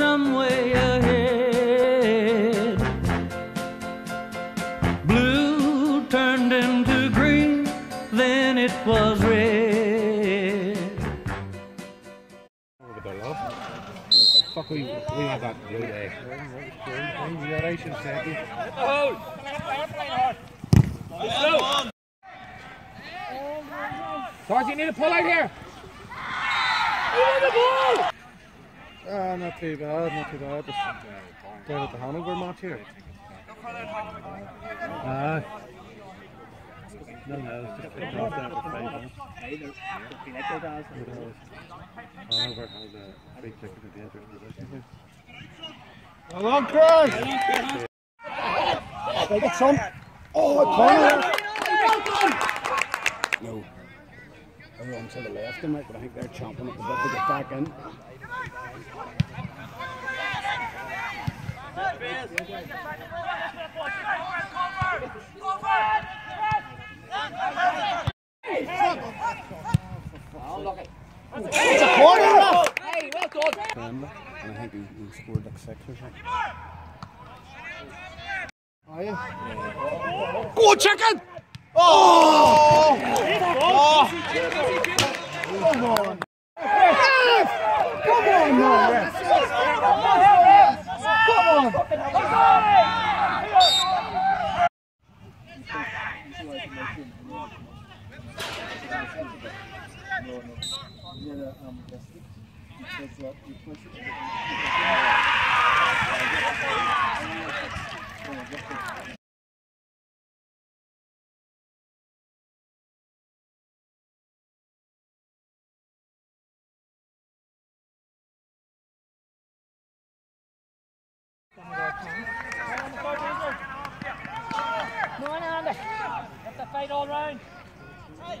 some way ahead. Blue turned into green, then it was red. Over there, love. Fuck, we, we had that blue day. Yeah, I should say it. Sarge, you need to pull out here. Ah, not too bad, not too bad. Just down at the Hanover match here. Ah. No, no, it's just picked off there for five minutes. Hanover has a free kick in the dangerous position here. Along, Chris! Take it, son. Oh, corner! No. Everyone to the left of it, but I think they're chomping at the bit to get back in. It's a corner, Ralph! and I think he, he scored like six or something. Go, chicken! Oh! oh! Come on! Yes! Come on, now, Je suis là pour Tight all round. Tight.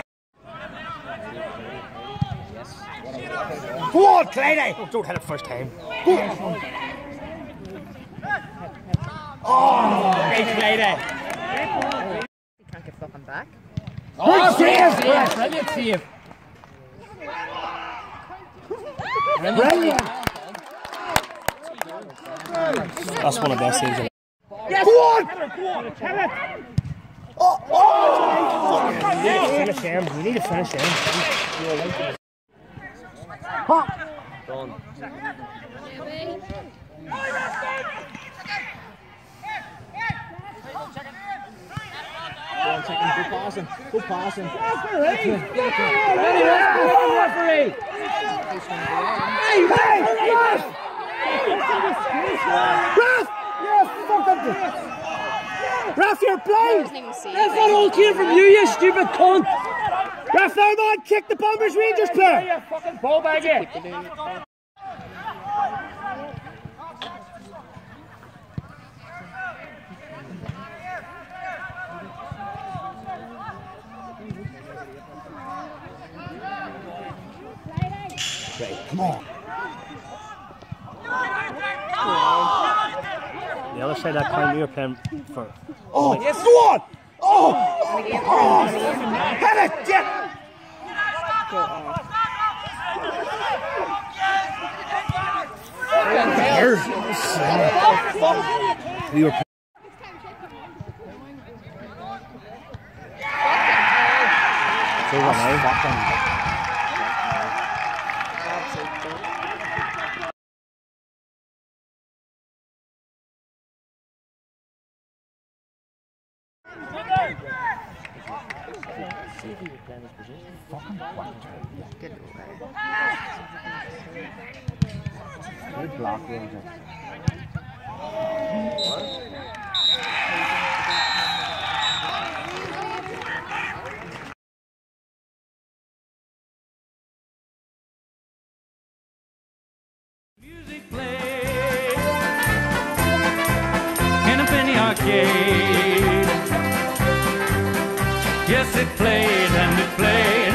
Clay! Oh, don't hit it first time. Go! Oh, big Clay! He can't get fucking back. Good save! Brilliant save. Brilliant! That's one of the best saves. I've Go on! Oh, oh! oh finish him. We need to finish him. Go on, second. Go passing. Go passing. Ready, referee! Hey, hey, Ralph! Ralph! You're a fucking... Ralph, you're blind! Doesn't even see That's it. not all came from you, you stupid cunt! Ralph, now man, kick the Banbridge Rangers player! fucking ball bag here. Right, come on. The other side of that coin, we were playing for. Oh, yes, go on! Oh! oh. Hit it! Yeah! We were Good way. Good block, Will Jackson. Music played in a penny arcade. Yes, it played and it played